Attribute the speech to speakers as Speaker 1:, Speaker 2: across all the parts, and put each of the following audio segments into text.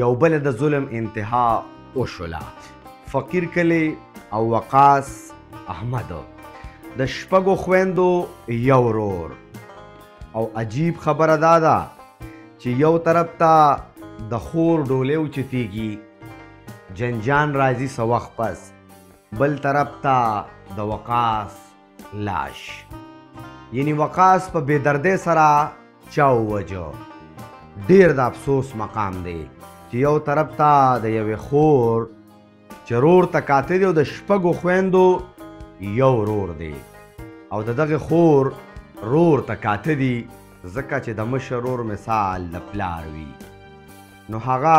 Speaker 1: یو بل د ظلم انتها وشوله فقیر کلی او وقاص احمد د شپږو خويندو یو ورور او عجیب خبره دا ده چې یو طرف ته د خور ډولې اوچتیږي جنجان راځي سوخ پس بل طرف ته د وقاص لاش یعنی وقاص په بېدردۍ سره چا ووجو ډیر د افسوس مقام دی چې یو طرف ته د یوې خور چې رور ته کاته دی او د شپږو خویندو یو رور دی او د دغه خور رور ته کاته دی ځکه چې د مشر رور مثال د پلار وي نو هغه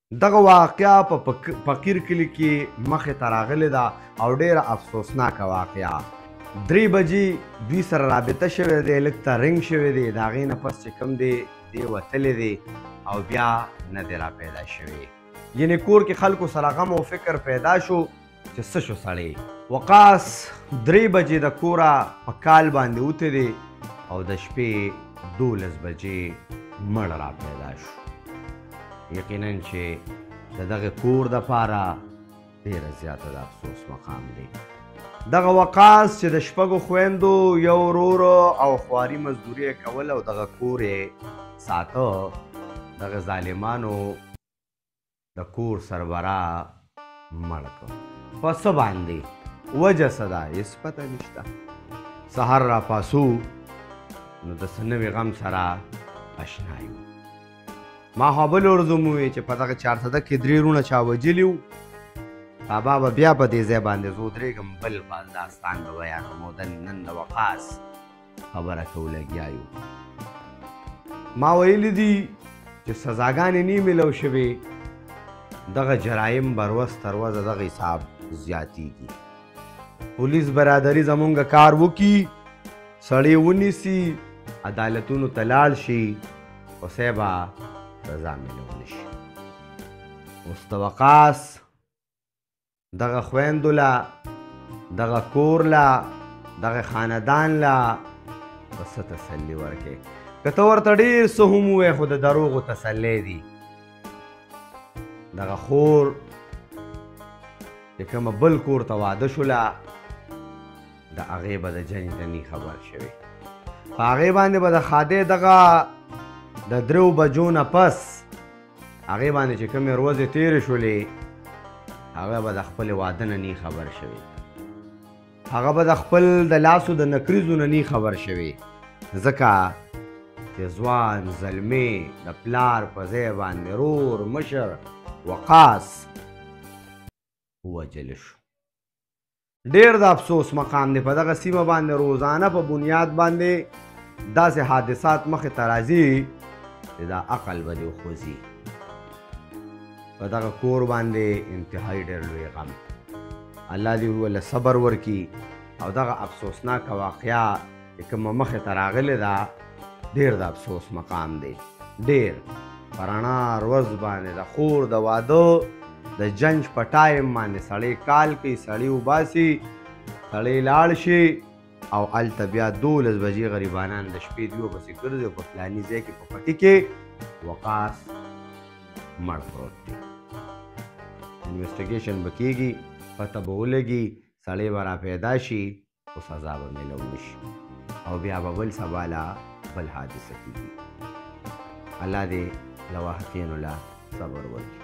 Speaker 1: دغه واقعا په فقیر کلی کې مخې ته راغلې ده او ډېره افسوسناکه واقعا درې بجې دوی سره رابطه شوې دی لږ ته رنګ شوی دی د هغې نه پس چې کوم دی دی وتلی دی او بیا نه دی را پیدا شوی یعنې کور کې خلکو سره غم او فکر پیدا شو چې څه شو سړی وقاص درې بجې د کوره په کال باندې وته دی او د شپې دولس بجې مړ را پیدا شو یقینا چې د دغه کور د پاره ډیره زیاته د افسوس مقام دی دغه وقاص چې د شپږو خويندو یو ورور او خواري مزدوري کول او دغه کور ساته دغه ظالمانو د کور سربرا مړ کړ په څه باندې وجه څه ده هېڅ پته نشته سهار را پاسو نو د څه نوي غم سره اشنا یو ما خو بل ورځ هم وویل چې په دغه چارسده کې درې روڼه چا وجلي وو سبا به بیا په دې ځای باندې زه ودرېږم بل بازداستان به بیانوم او د نن د وقاص خبره کوو لګیا یو ما ویلي دي چې سزاګانې نه میلو شوې دغه جرایم به ورځ تر ورځه دغه حساب زیاتیږي پولیس برادري زمونږ کار وکړي سړی ونیسي عدالتونو ته لاړ شي او صاحبه سزا میلولی شي مستوقاس دغه خویندو لا دغه کور لا دغه خاندان لا پس تسلی ورکه کته ورته ډیر څه هم وې خو د دروغو تسلی دی دغه خور چې کومه بل کور ته واده شوله د هغې به د جنج دنی خبر شوی په هغې باندې به د ښادې دغه د درو بجو نه پس هغې باندې چې کومې ورځې تېرې شولې هغه به د خپل واده نه نی خبر شوی هغه به د خپل د لاسو د نکریزو نه نی خبر شوی ځکه چې ځوان زلمی د پلار په ځای باندې رور مشر وقاص ووژل شو ډیر د افسوس مقام دی په دغه سیمه باندې روزانه په بنیاد باندې داسې حادثات مخې ته راځي دا عقل به دې وخوځي په دغه کور باندې انتهایی ډېر لوی غم الله دې وله صبر ورکي او دغه افسوسناک واقعیا کومه مخې ته راغلې ده ډېر د افسوس مقام دی ډېر په رڼا ورځ باندې د خور د واده د جنج په ټایم باندې سړی کال کوي سړی وباسي سړی لاړ شي او هلته بیا دولس بجې غریبانان د شپې دوه پسې ګرځي او په فلاني ځای کې په پټي کې وقاص مړ پروت دی انویسټیګیشن به کېږي پته به ولګي سړی به را پیدا شي په سزا به ملو نشي او بیا به بل سبا لا بل حادثه کیږي الله دې له واحقینو له صبر ورکړي